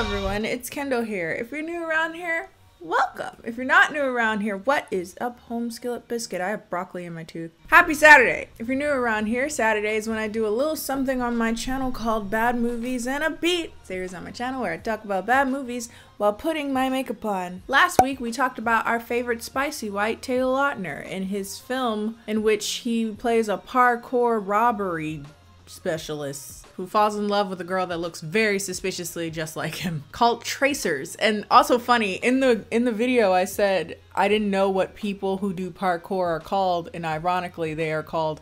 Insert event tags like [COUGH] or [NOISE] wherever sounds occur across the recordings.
Everyone, it's Kendall here. If you're new around here, welcome. If you're not new around here, what is up, home skillet biscuit? I have broccoli in my tooth. Happy Saturday! If you're new around here, Saturday is when I do a little something on my channel called Bad Movies and a Beat series on my channel where I talk about bad movies while putting my makeup on. Last week we talked about our favorite spicy white Taylor Lautner in his film in which he plays a parkour robbery specialist who falls in love with a girl that looks very suspiciously just like him called tracers. And also funny in the in the video i said i didn't know what people who do parkour are called and ironically they are called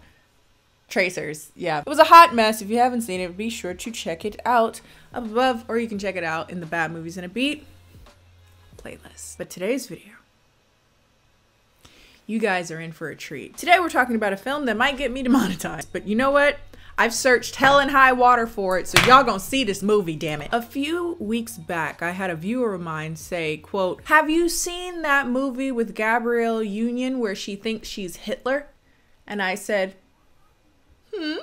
tracers. Yeah. It was a hot mess. If you haven't seen it be sure to check it out up above or you can check it out in the bad movies in a beat playlist. But today's video you guys are in for a treat. Today we're talking about a film that might get me demonetized, but you know what? I've searched hell and high water for it, so y'all gonna see this movie, damn it. A few weeks back, I had a viewer of mine say, quote, Have you seen that movie with Gabrielle Union where she thinks she's Hitler? And I said, Hmm?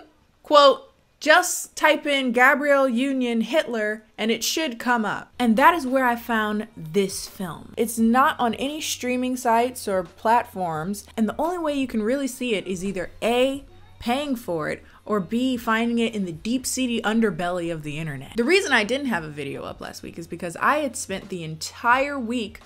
Quote, just type in Gabrielle Union Hitler and it should come up. And that is where I found this film. It's not on any streaming sites or platforms, and the only way you can really see it is either A, paying for it, or B, finding it in the deep seedy underbelly of the internet. The reason I didn't have a video up last week is because I had spent the entire week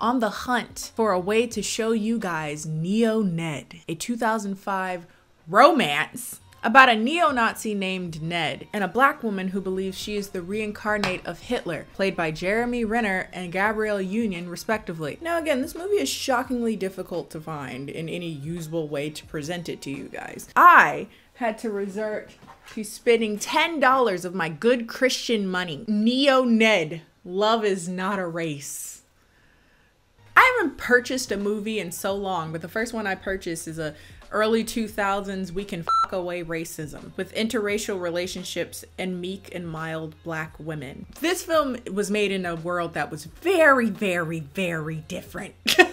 on the hunt for a way to show you guys Neo Ned, a 2005 romance about a neo Nazi named Ned and a black woman who believes she is the reincarnate of Hitler, played by Jeremy Renner and Gabrielle Union, respectively. Now, again, this movie is shockingly difficult to find in any usable way to present it to you guys. I had to resort to spending $10 of my good Christian money. Neo Ned, Love is Not a Race. I haven't purchased a movie in so long, but the first one I purchased is a early 2000s we can fuck away racism with interracial relationships and meek and mild black women. This film was made in a world that was very, very, very different. [LAUGHS]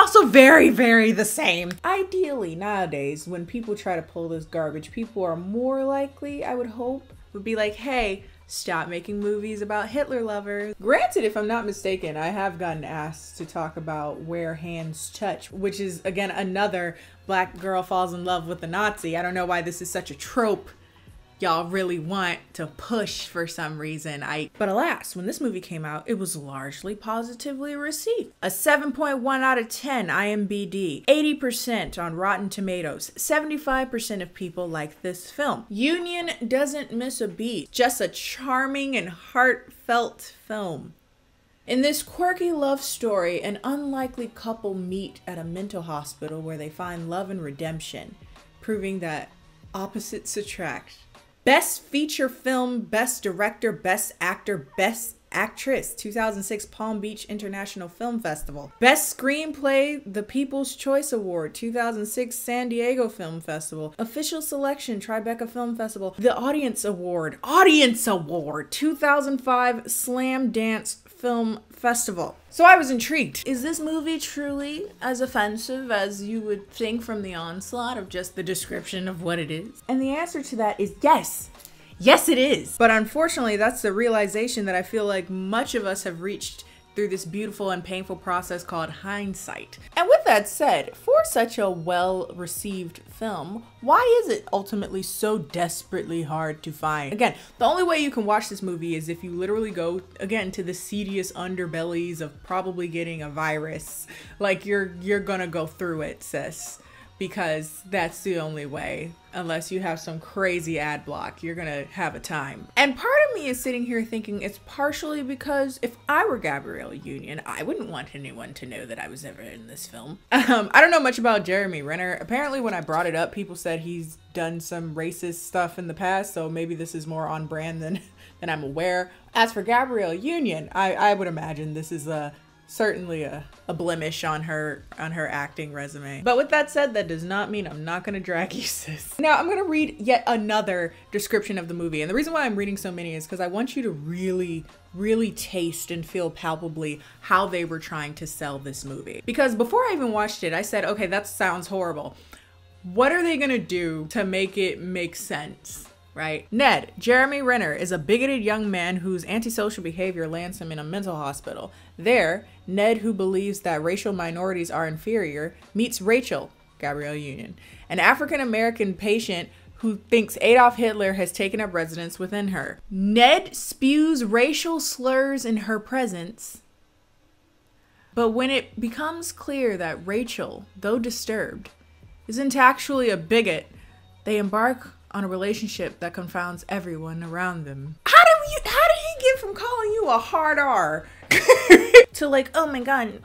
also very, very the same. Ideally, nowadays, when people try to pull this garbage, people are more likely, I would hope, would be like, hey, stop making movies about Hitler lovers. Granted, if I'm not mistaken, I have gotten asked to talk about Where Hands Touch, which is, again, another black girl falls in love with a Nazi. I don't know why this is such a trope y'all really want to push for some reason. I but alas, when this movie came out, it was largely positively received. A 7.1 out of 10 IMBD, 80% on Rotten Tomatoes. 75% of people like this film. Union doesn't miss a beat. Just a charming and heartfelt film. In this quirky love story, an unlikely couple meet at a mental hospital where they find love and redemption, proving that opposites attract. Best Feature Film, Best Director, Best Actor, Best Actress, 2006 Palm Beach International Film Festival. Best Screenplay, the People's Choice Award, 2006 San Diego Film Festival. Official Selection, Tribeca Film Festival. The Audience Award, Audience Award, 2005 Slamdance Film Festival. So I was intrigued. Is this movie truly as offensive as you would think from the onslaught of just the description of what it is? And the answer to that is yes. Yes, it is. But unfortunately, that's the realization that I feel like much of us have reached through this beautiful and painful process called hindsight. And with that said, for such a well received film, why is it ultimately so desperately hard to find? Again, the only way you can watch this movie is if you literally go again to the seediest underbellies of probably getting a virus. Like you're you're gonna go through it, sis because that's the only way. Unless you have some crazy ad block, you're gonna have a time. And part of me is sitting here thinking it's partially because if I were Gabrielle Union, I wouldn't want anyone to know that I was ever in this film. [LAUGHS] Um, I don't know much about Jeremy Renner. Apparently, when I brought it up, people said he's done some racist stuff in the past, so maybe this is more on brand than [LAUGHS] than I'm aware. As for Gabrielle Union, I, I would imagine this is a certainly a, a blemish on her on her acting resume. But with that said, that does not mean I'm not gonna drag you [LAUGHS] sis. Now I'm gonna read yet another description of the movie. And the reason why I'm reading so many is because I want you to really really taste and feel palpably how they were trying to sell this movie. Because before I even watched it, I said, okay, that sounds horrible. What are they gonna do to make it make sense? Right? Ned, Jeremy Renner, is a bigoted young man whose antisocial behavior lands him in a mental hospital. There, Ned, who believes that racial minorities are inferior, meets Rachel, Gabrielle Union, an African American patient who thinks Adolf Hitler has taken up residence within her. Ned spews racial slurs in her presence. But when it becomes clear that Rachel, though disturbed, isn't actually a bigot, they embark on a relationship that confounds everyone around them. How did you how did he get from calling you a hard R [LAUGHS] to like, oh my god,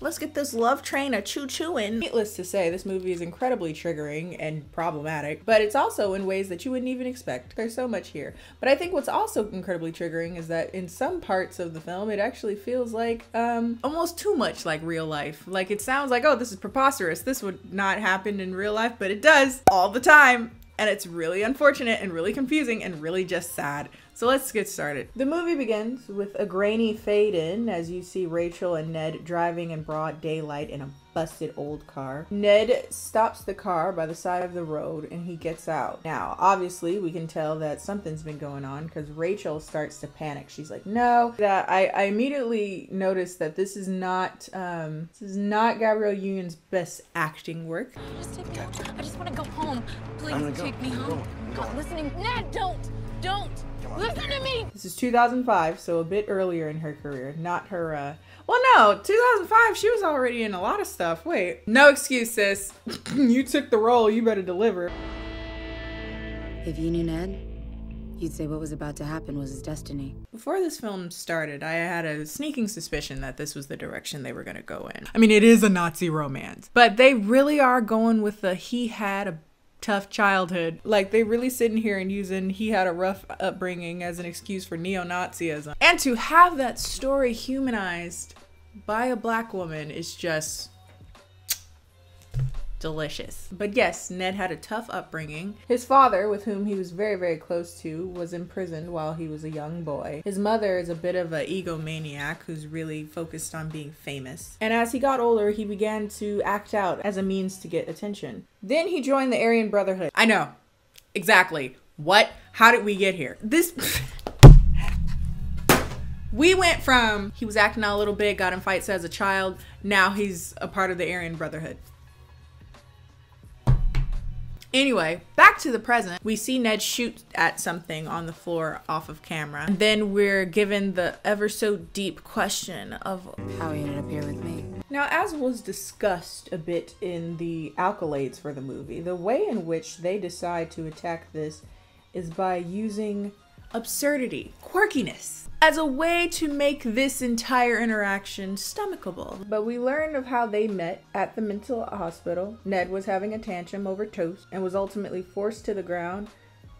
let's get this love train a choo chooing. Needless to say, this movie is incredibly triggering and problematic, but it's also in ways that you wouldn't even expect. There's so much here. But I think what's also incredibly triggering is that in some parts of the film, it actually feels like um, almost too much like real life. Like it sounds like, oh, this is preposterous. This would not happen in real life, but it does all the time. And it's really unfortunate and really confusing and really just sad. So let's get started. The movie begins with a grainy fade in as you see Rachel and Ned driving in broad daylight in a busted old car. Ned stops the car by the side of the road and he gets out. Now, obviously, we can tell that something's been going on because Rachel starts to panic. She's like, "No!" That I, I immediately noticed that this is not um, this is not Gabrielle Union's best acting work. Just take me home. I just want to go home. Please take me home. I'm listening. Ned, don't, don't. Listen to me! This is 2005, so a bit earlier in her career. Not her, uh. Well, no, 2005, she was already in a lot of stuff. Wait. No excuse, sis. [CLEARS THROAT] you took the role, you better deliver. If you knew Ned, you'd say what was about to happen was his destiny. Before this film started, I had a sneaking suspicion that this was the direction they were going to go in. I mean, it is a Nazi romance, but they really are going with the he had a tough childhood. Like they really sitting here and using he had a rough upbringing as an excuse for neo-Nazism. And to have that story humanized by a black woman is just delicious. But yes, Ned had a tough upbringing. His father, with whom he was very, very close to, was imprisoned while he was a young boy. His mother is a bit of an egomaniac who's really focused on being famous. And as he got older, he began to act out as a means to get attention. Then he joined the Aryan Brotherhood. I know. Exactly. What? How did we get here? This. [LAUGHS] we went from he was acting out a little bit, got in fights as a child, now he's a part of the Aryan Brotherhood. Anyway, back to the present. We see Ned shoot at something on the floor off of camera. And then we're given the ever so deep question of how he ended up here with me. Now, as was discussed a bit in the accolades for the movie, the way in which they decide to attack this is by using absurdity, quirkiness, as a way to make this entire interaction stomachable. But we learned of how they met at the mental hospital. Ned was having a tantrum over toast and was ultimately forced to the ground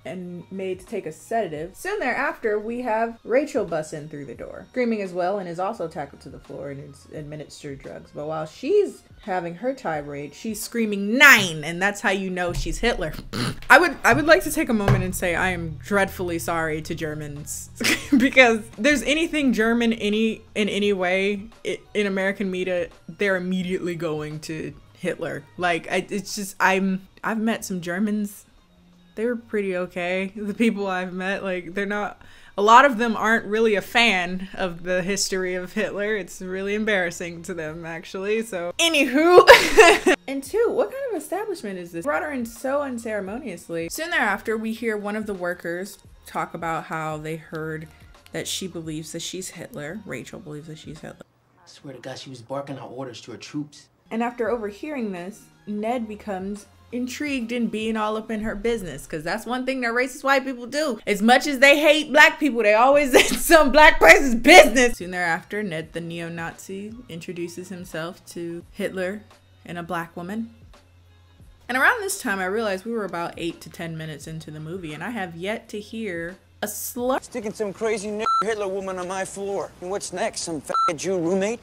and made to take a sedative. Soon thereafter, we have Rachel bust in through the door, screaming as well, and is also tackled to the floor and is administered drugs. But while she's having her tirade, she's screaming nein, and that's how you know she's Hitler. [LAUGHS] I would I would like to take a moment and say I am dreadfully sorry to Germans [LAUGHS] because there's anything German any in any way in American media, they're immediately going to Hitler. Like I, it's just I'm I've met some Germans they were pretty okay. [LAUGHS] The people I've met, like, they're not. A lot of them aren't really a fan of the history of Hitler. It's really embarrassing to them, actually. So, anywho. [LAUGHS] and two, what kind of establishment is this? Brought her in so unceremoniously. Soon thereafter, we hear one of the workers talk about how they heard that she believes that she's Hitler. Rachel believes that she's Hitler. I swear to God, she was barking out orders to her troops. And after overhearing this, Ned becomes intrigued in being all up in her business because that's one thing that racist white people do. As much as they hate black people, they always [LAUGHS] in some black person's business. Soon thereafter, Ned the neo Nazi introduces himself to Hitler and a black woman. And around this time, I realized we were about eight to ten minutes into the movie, and I have yet to hear a slur. Sticking some crazy Hitler woman on my floor. And what's next? Some Jew roommate?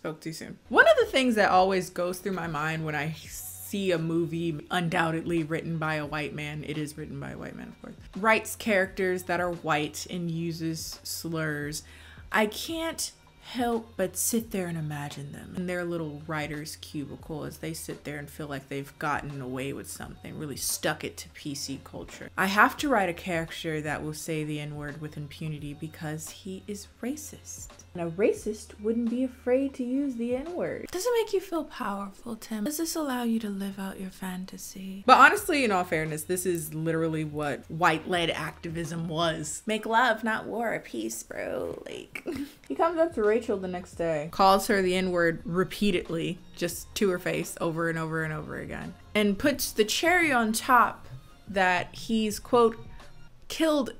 Spoke too soon. One of the things that always goes through my mind when I see a movie undoubtedly written by a white man, it is written by a white man, of course, writes characters that are white and uses slurs. I can't help but sit there and imagine them in their little writer's cubicle as they sit there and feel like they've gotten away with something, really stuck it to PC culture. I have to write a character that will say the N word with impunity because he is racist. And a racist wouldn't be afraid to use the N word. Does it make you feel powerful, Tim? Does this allow you to live out your fantasy? But honestly, in all fairness, this is literally what white led activism was. Make love, not war, peace, bro. Like, [LAUGHS] he comes up to Rachel the next day, calls her the N word repeatedly, just to her face over and over and over again, and puts the cherry on top that he's, quote, killed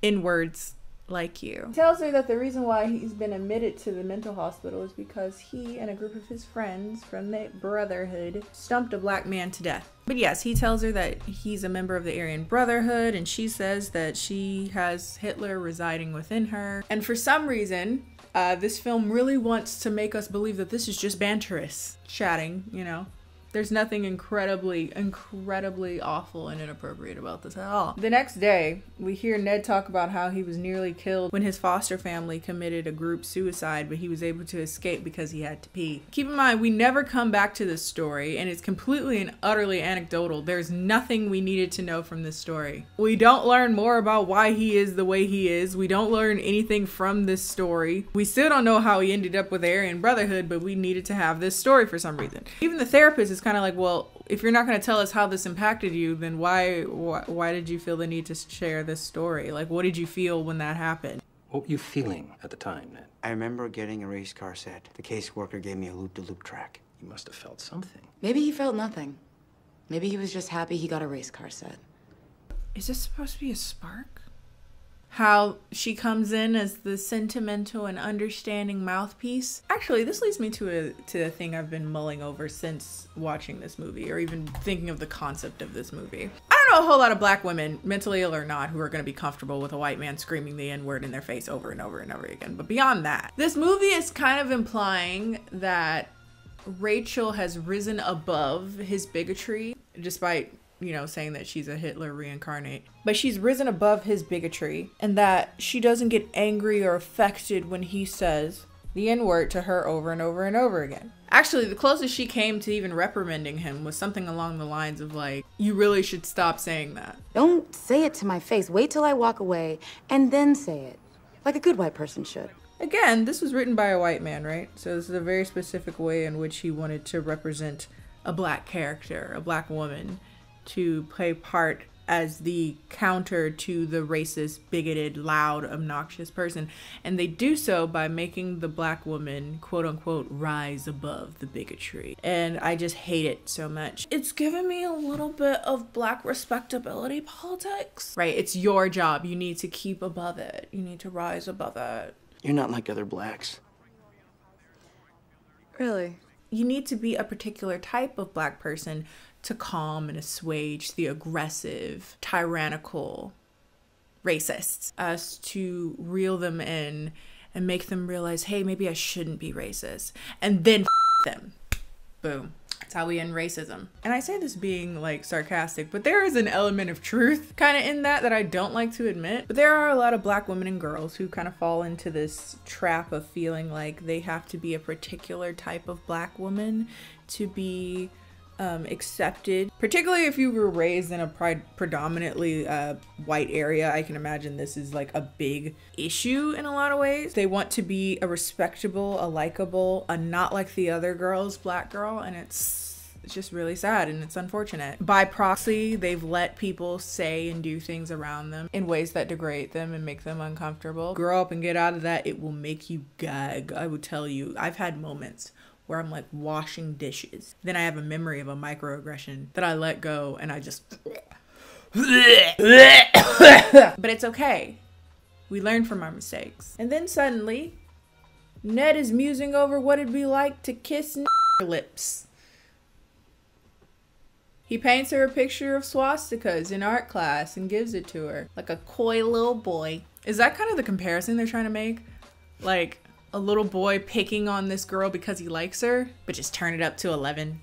in words like you. He tells her that the reason why he's been admitted to the mental hospital is because he and a group of his friends from the Brotherhood stumped a black man to death. But yes, he tells her that he's a member of the Aryan Brotherhood, and she says that she has Hitler residing within her. And for some reason, uh, this film really wants to make us believe that this is just banterous chatting, you know, there's nothing incredibly, incredibly awful and inappropriate about this at all. The next day, we hear Ned talk about how he was nearly killed when his foster family committed a group suicide, but he was able to escape because he had to pee. Keep in mind, we never come back to this story, and it's completely and utterly anecdotal. There's nothing we needed to know from this story. We don't learn more about why he is the way he is. We don't learn anything from this story. We still don't know how he ended up with Aryan Brotherhood, but we needed to have this story for some reason. Even the therapist is kind of like, well, if you're not going to tell us how this impacted you, then why, why why did you feel the need to share this story? Like, what did you feel when that happened? What were you feeling at the time, Ned? I remember getting a race car set. The caseworker gave me a loop-de-loop track. You must have felt something. Maybe he felt nothing. Maybe he was just happy he got a race car set. Is this supposed to be a spark? How she comes in as the sentimental and understanding mouthpiece. Actually, this leads me to a to a thing I've been mulling over since watching this movie or even thinking of the concept of this movie. I don't know a whole lot of black women, mentally ill or not, who are going to be comfortable with a white man screaming the N-word in their face over and over and over again. But beyond that, this movie is kind of implying that Rachel has risen above his bigotry despite you know, saying that she's a Hitler reincarnate. But she's risen above his bigotry and that she doesn't get angry or affected when he says the N word to her over and over and over again. Actually, the closest she came to even reprimanding him was something along the lines of, like, you really should stop saying that. Don't say it to my face. Wait till I walk away and then say it. Like a good white person should. Again, this was written by a white man, right? So this is a very specific way in which he wanted to represent a black character, a black woman to play part as the counter to the racist, bigoted, loud, obnoxious person. And they do so by making the black woman, quote unquote, rise above the bigotry. And I just hate it so much. It's given me a little bit of black respectability politics. Right? It's your job. You need to keep above it, you need to rise above it. You're not like other blacks. Really? You need to be a particular type of black person to calm and assuage the aggressive, tyrannical racists, us to reel them in and make them realize, hey, maybe I shouldn't be racist, and then them. Boom. That's how we end racism. And I say this being like sarcastic, but there is an element of truth kind of in that that I don't like to admit. But there are a lot of black women and girls who kind of fall into this trap of feeling like they have to be a particular type of black woman to be um, accepted, particularly if you were raised in a predominantly uh, white area. I can imagine this is like a big issue in a lot of ways. They want to be a respectable, a likable, a not like the other girls black girl, and it's it's just really sad and it's unfortunate. By proxy, they've let people say and do things around them in ways that degrade them and make them uncomfortable. Grow up and get out of that. It will make you gag. I would tell you. I've had moments where I'm like washing dishes. Then I have a memory of a microaggression that I let go and I just. [COUGHS] but it's okay. We learn from our mistakes. And then suddenly, Ned is musing over what it'd be like to kiss lips. He paints her a picture of swastikas in art class and gives it to her, like a coy little boy. Is that kind of the comparison they're trying to make? Like, a little boy picking on this girl because he likes her, but just turn it up to 11.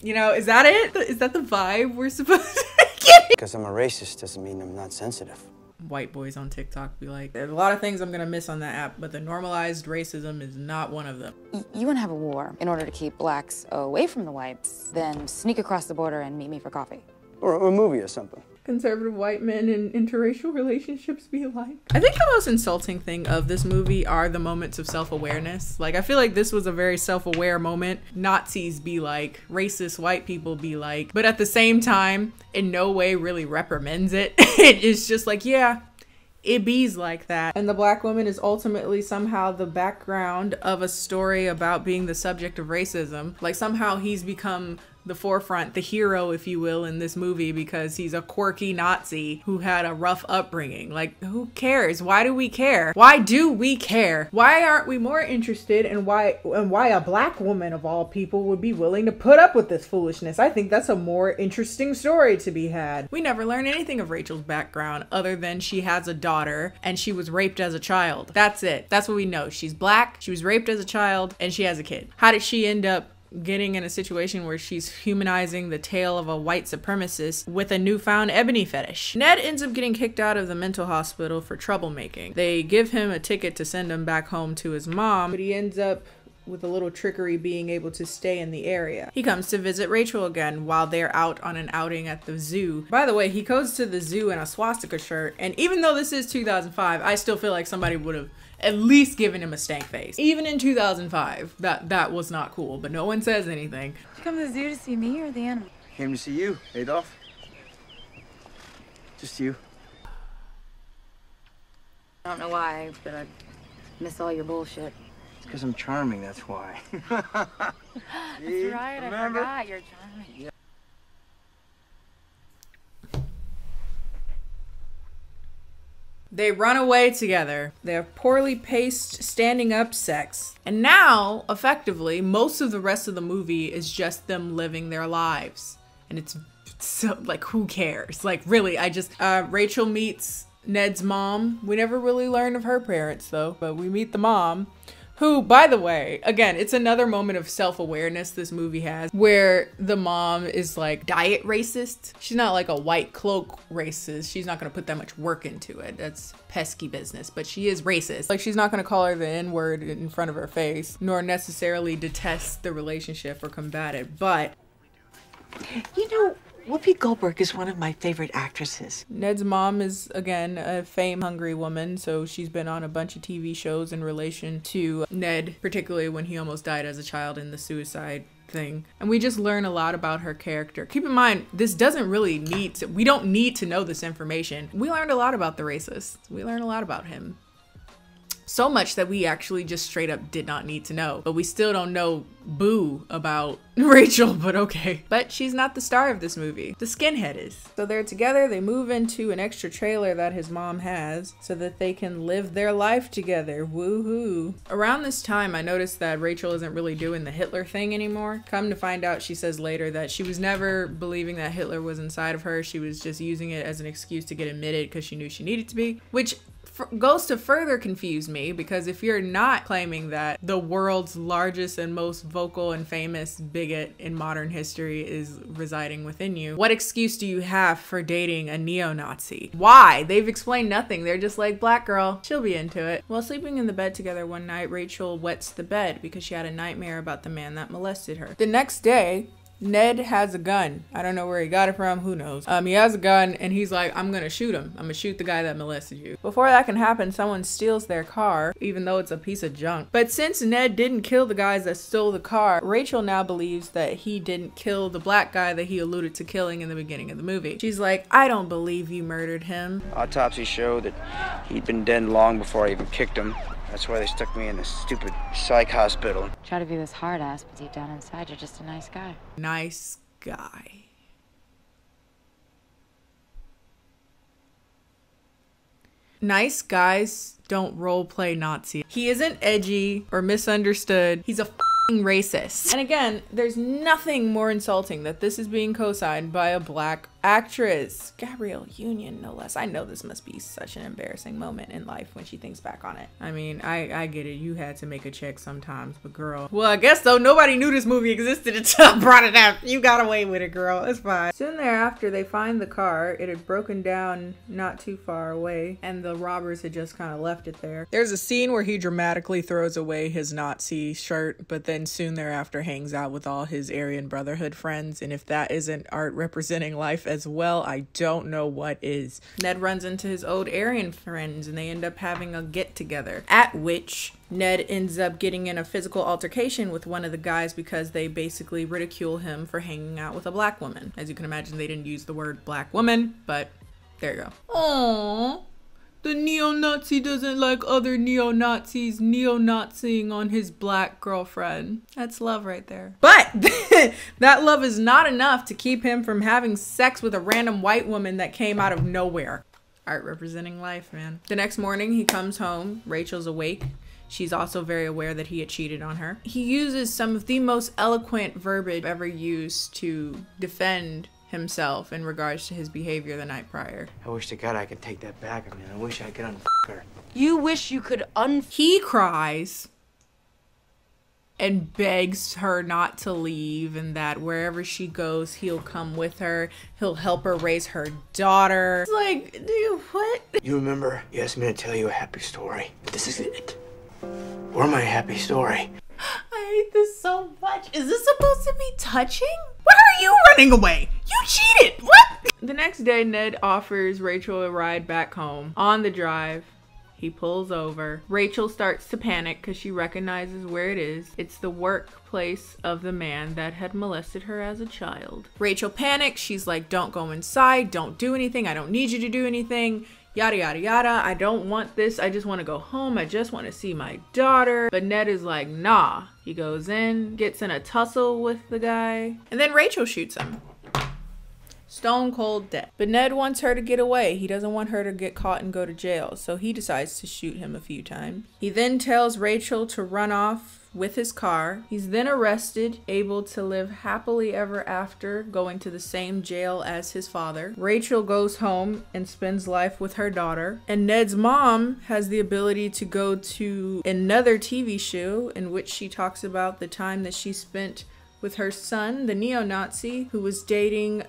You know, is that it? Is that the vibe we're supposed to get? Because I'm a racist doesn't mean I'm not sensitive. white boys on TikTok be like. There's a lot of things I'm gonna miss on that app, but the normalized racism is not one of them. You want to have a war in order to keep blacks away from the whites, then sneak across the border and meet me for coffee. Or, or a movie or something. Conservative white men and interracial relationships be like? I think the most insulting thing of this movie are the moments of self awareness. Like, I feel like this was a very self aware moment. Nazis be like, racist white people be like, but at the same time, in no way really reprimands it. [LAUGHS] it is just like, yeah. It bees like that. And the black woman is ultimately somehow the background of a story about being the subject of racism. Like, somehow he's become the forefront, the hero, if you will, in this movie because he's a quirky Nazi who had a rough upbringing. Like, who cares? Why do we care? Why do we care? Why aren't we more interested in why and why a black woman of all people would be willing to put up with this foolishness? I think that's a more interesting story to be had. We never learn anything of Rachel's background other than she has a daughter and she was raped as a child. That's it. That's what we know. She's black, she was raped as a child, and she has a kid. How did she end up getting in a situation where she's humanizing the tale of a white supremacist with a newfound ebony fetish. Ned ends up getting kicked out of the mental hospital for troublemaking. They give him a ticket to send him back home to his mom, but he ends up with a little trickery being able to stay in the area. He comes to visit Rachel again while they're out on an outing at the zoo. By the way, he goes to the zoo in a swastika shirt, and even though this is 2005, I still feel like somebody would have at least giving him a stank face. Even in 2005, that that was not cool, but no one says anything. Did you come to the zoo to see me or the animal? Came to see you, Adolf. Just you. I don't know why, but I miss all your bullshit. It's because I'm charming, that's why. [LAUGHS] That's right, I forgot. You're charming. They run away together. They have poorly paced standing up sex. And now, effectively, most of the rest of the movie is just them living their lives. And it's so, like, who cares? Like, really, I just, uh, Rachel meets Ned's mom. We never really learn of her parents, though, but we meet the mom. Who, by the way, again, it's another moment of self awareness this movie has where the mom is like diet racist. She's not like a white cloak racist. She's not to put that much work into it. That's pesky business, but she is racist. Like, she's not to call her the N word in front of her face, nor necessarily detest the relationship or combat it. But You know, Whoopi Goldberg is one of my favorite actresses. Ned's mom is again a fame hungry woman, so she's been on a bunch of TV shows in relation to Ned, particularly when he almost died as a child in the suicide thing. And we just learn a lot about her character. Keep in mind, this doesn't really need to, we don't need to know this information. We learned a lot about the racist. We learned a lot about him. So much that we actually just straight up did not need to know. But we still don't know boo about [LAUGHS] Rachel, but okay. But she's not the star of this movie. The skinhead is. So they're together, they move into an extra trailer that his mom has so that they can live their life together. Woohoo. Around this time, I noticed that Rachel isn't really doing the Hitler thing anymore. Come to find out, she says later that she was never believing that Hitler was inside of her. She was just using it as an excuse to get admitted because she knew she needed to be, which goes to further confuse me because if you're not claiming that the world's largest and most vocal and famous bigot in modern history is residing within you, what excuse do you have for dating a neo Nazi? Why? They've explained nothing. They're just like, black girl, she'll be into it. While sleeping in the bed together one night, Rachel wets the bed because she had a nightmare about the man that molested her. The next day, Ned has a gun. I don't know where he got it from. Who knows? Um, he has a gun and he's like, I'm gonna shoot him. I'm gonna shoot the guy that molested you. Before that can happen, someone steals their car, even though it's a piece of junk. But since Ned didn't kill the guys that stole the car, Rachel now believes that he didn't kill the black guy that he alluded to killing in the beginning of the movie. She's like, I don't believe you murdered him. Autopsy showed that he'd been dead long before I even kicked him. That's why they stuck me in this stupid psych hospital. Try to be this hard ass, but deep down inside, you're just a nice guy. Nice guy. Nice guys don't role play Nazi. He isn't edgy or misunderstood. He's a fing racist. And again, there's nothing more insulting that this is being co-signed by a black actress Gabrielle Union, no less. I know this must be such an embarrassing moment in life when she thinks back on it. I mean, I I get it. You had to make a check sometimes, but girl, well, I guess though nobody knew this movie existed [LAUGHS] until I brought it up. You got away with it, girl. It's fine. Soon thereafter, they find the car. It had broken down not too far away, and the robbers had just kind of left it there. There's a scene where he dramatically throws away his Nazi shirt, but then soon thereafter hangs out with all his Aryan Brotherhood friends. And if that isn't art representing life as well, I don't know what is. Ned runs into his old Aryan friends and they end up having a get together, at which Ned ends up getting in a physical altercation with one of the guys because they basically ridicule him for hanging out with a black woman. As you can imagine, they didn't use the word black woman, but there you go. Aww. The neo Nazi doesn't like other neo Nazis neo Naziing on his black girlfriend. That's love right there. But [LAUGHS] that love is not enough to keep him from having sex with a random white woman that came out of nowhere. Art representing life, man. The next morning, he comes home. Rachel's awake. She's also very aware that he had cheated on her. He uses some of the most eloquent verbiage ever used to defend himself in regards to his behavior the night prior. I wish to God I could take that back. I mean, I wish I could un her. You wish you could un. He cries and begs her not to leave and that wherever she goes, he'll come with her. He'll help her raise her daughter. It's like, dude, what? You remember you asked me to tell you a happy story. This is it. Or my happy story. [GASPS] I hate this so much. Is this supposed to be touching? Why are you running away? You cheated. What? The next day, Ned offers Rachel a ride back home. On the drive, he pulls over. Rachel starts to panic because she recognizes where it is. It's the workplace of the man that had molested her as a child. Rachel panics. She's like, Don't go inside. Don't do anything. I don't need you to do anything yada yada yada. I don't want this. I just want to go home. I just want to see my daughter. But Ned is like, nah. He goes in, gets in a tussle with the guy, and then Rachel shoots him. Stone cold dead. But Ned wants her to get away. He doesn't want her to get caught and go to jail, so he decides to shoot him a few times. He then tells Rachel to run off with his car. He's then arrested, able to live happily ever after, going to the same jail as his father. Rachel goes home and spends life with her daughter. And Ned's mom has the ability to go to another TV show in which she talks about the time that she spent with her son, the neo Nazi, who was dating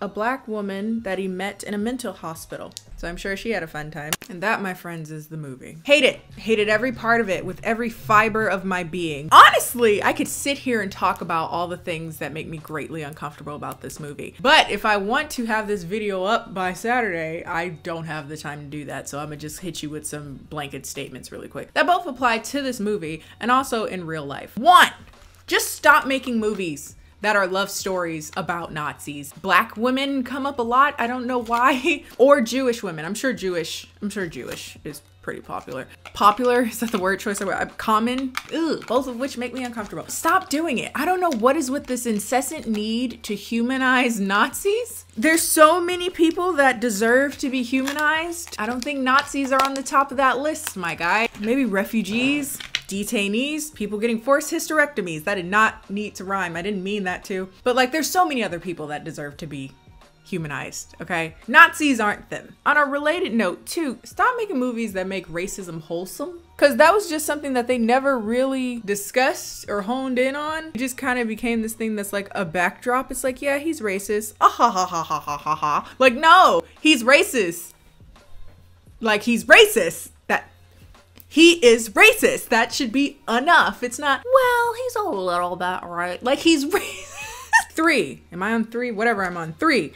a black woman that he met in a mental hospital. So I'm sure she had a fun time. And that, my friends, is the movie. Hate it. Hated every part of it with every fiber of my being. Honestly, I could sit here and talk about all the things that make me greatly uncomfortable about this movie. But if I want to have this video up by Saturday, I don't have the time to do that. So I'm gonna just hit you with some blanket statements really quick. That both apply to this movie and also in real life. One, just stop making movies that are love stories about Nazis. Black women come up a lot. I don't know why. [LAUGHS] or Jewish women. I'm sure Jewish, I'm sure Jewish is pretty popular. Popular, [LAUGHS] is that the word choice? Would- common, Ugh, both of which make me uncomfortable. Stop doing it. I don't know what is with this incessant need to humanize Nazis. There's so many people that deserve to be humanized. I don't think Nazis are on the top of that list, my guy. Maybe refugees, detainees, people getting forced hysterectomies. That did not need to rhyme. I didn't mean that to. But like, there's so many other people that deserve to be humanized, okay? Nazis aren't them. On a related note, too, stop making movies that make racism wholesome. Because that was just something that they never really discussed or honed in on. It just kind of became this thing that's like a backdrop. It's like, yeah, he's racist. Ah ha ha ha ha ha ha ha. Like, no, he's racist. Like, he's racist. He is racist. That should be enough. It's not, well, he's a little bit right. Like, he's racist. [LAUGHS] three. Am I on three? Whatever I'm on. Three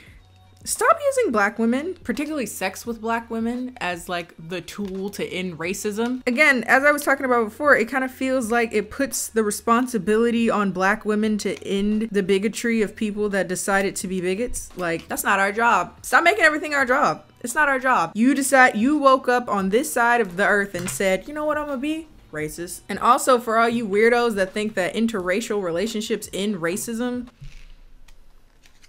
stop using black women, particularly sex with black women, as like the tool to end racism. Again, as I was talking about before, it kind of feels like it puts the responsibility on black women to end the bigotry of people that decided to be bigots. Like, that's not our job. Stop making everything our job. It's not our job. You decide, you woke up on this side of the earth and said, you know what I'm gonna be? Racist. And also for all you weirdos that think that interracial relationships end racism,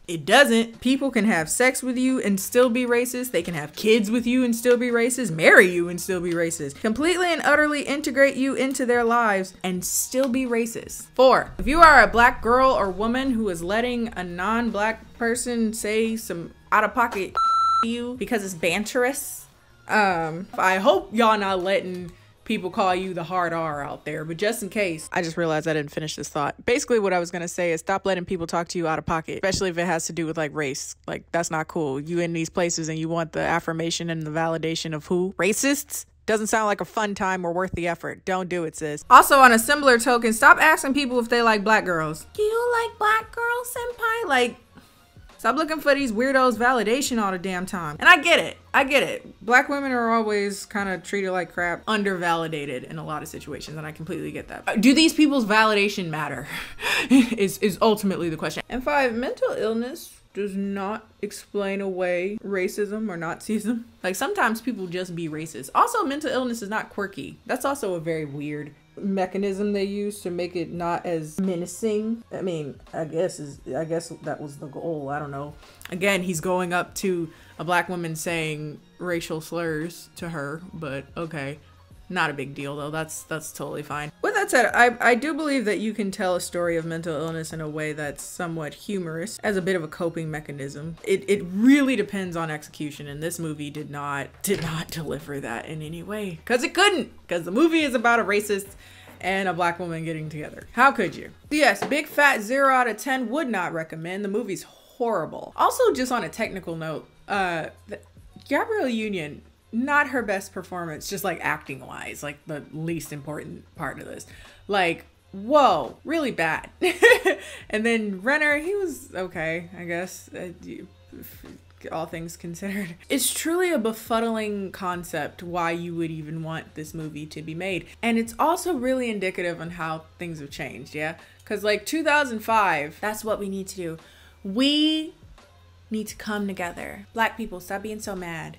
it doesn't. People can have sex with you and still be racist. They can have kids with you and still be racist, marry you and still be racist, completely and utterly integrate you into their lives and still be racist. Four, if you are a black girl or woman who is letting a non black person say some out of pocket [LAUGHS] you because it's banterous. Um, I hope y'all not letting people call you the hard R out there, but just in case, I just realized I didn't finish this thought. Basically, what I was gonna say is stop letting people talk to you out of pocket, especially if it has to do with like race. Like, that's not cool. You in these places and you want the affirmation and the validation of who? Racists? Doesn't sound like a fun time or worth the effort. Don't do it, sis. Also, on a similar token, stop asking people if they like black girls. Do you like black girls, senpai? Like, Stop looking for these weirdos validation all the damn time. And I get it. I get it. Black women are always kind of treated like crap, undervalidated in a lot of situations, and I completely get that. Do these people's validation matter? [LAUGHS] is is ultimately the question. And five, mental illness does not explain away racism or Nazism. Like sometimes people just be racist. Also, mental illness is not quirky. That's also a very weird mechanism they use to make it not as menacing. I mean, I guess is I guess that was the goal. I don't know. Again, he's going up to a black woman saying racial slurs to her, but okay. Not a big deal though. That's that's totally fine. With that said, I I do believe that you can tell a story of mental illness in a way that's somewhat humorous as a bit of a coping mechanism. It it really depends on execution and this movie did not did not [LAUGHS] deliver that in any way cuz it couldn't cuz the movie is about a racist and a black woman getting together. How could you? Yes, big fat 0 out of 10 would not recommend. The movie's horrible. Also just on a technical note, uh Gabrielle Union not her best performance, just like acting wise, like the least important part of this. Like, whoa, really bad. [LAUGHS] and then Renner, he was okay, I guess. Uh, all things considered. [LAUGHS] It's truly a befuddling concept why you would even want this movie to be made. And it's also really indicative on how things have changed, yeah? Because, like, 2005, that's what we need to do. We need to come together. Black people, stop being so mad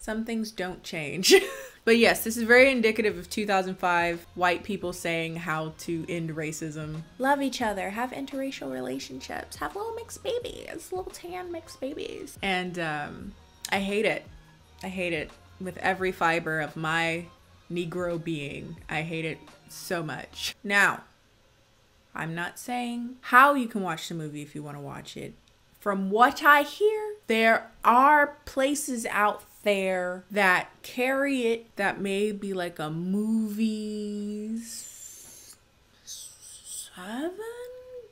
some things don't change. [LAUGHS] but yes, this is very indicative of 2005 white people saying how to end racism. Love each other, have interracial relationships, have little mixed babies, little tan mixed babies. And um, I hate it. I hate it with every fiber of my Negro being. I hate it so much. Now, I'm not saying how you can watch the movie if you want to watch it. From what I hear, there are places out there that carry it that may be like a movie seven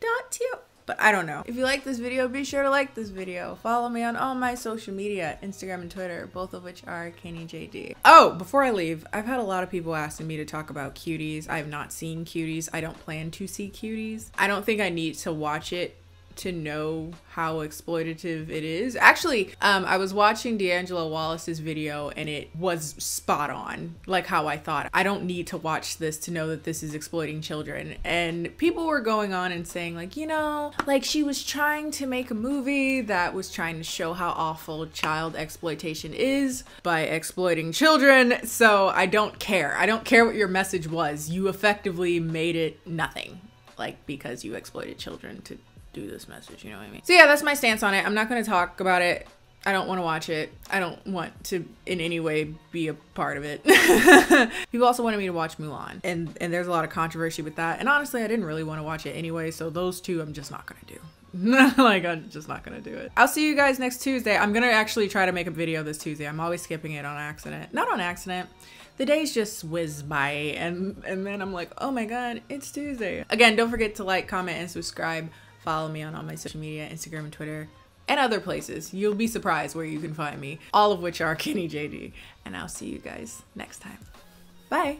dot two but I don't know. If you like this video, be sure to like this video. Follow me on all my social media, Instagram and Twitter, both of which are KennieJD. Oh, before I leave, I've had a lot of people asking me to talk about cuties. I have not seen cuties. I don't plan to see cuties. I don't think I need to watch it to know how exploitative it is. Actually, um, I was watching D'Angelo Wallace's video and it was spot on, like how I thought. I don't need to watch this to know that this is exploiting children. And people were going on and saying, like, you know, like she was trying to make a movie that was trying to show how awful child exploitation is by exploiting children. So I don't care. I don't care what your message was. You effectively made it nothing like because you exploited children to do this message, you know what I mean? So yeah, that's my stance on it. I'm not going to talk about it. I don't want to watch it. I don't want to in any way be a part of it. [LAUGHS] People also wanted me to watch Mulan, and and there's a lot of controversy with that. And honestly, I didn't really want to watch it anyway, so those two I'm just not going to do. [LAUGHS] like I'm just not gonna do it. I'll see you guys next Tuesday. I'm gonna actually try to make a video this Tuesday. I'm always skipping it on accident. Not on accident. The days just whiz by and and then I'm like, oh my god, it's Tuesday. Again, don't forget to like, comment, and subscribe. Follow me on all my social media, Instagram and Twitter, and other places. You'll be surprised where you can find me, all of which are [LAUGHS] Kennie JD. And I'll see you guys next time. Bye.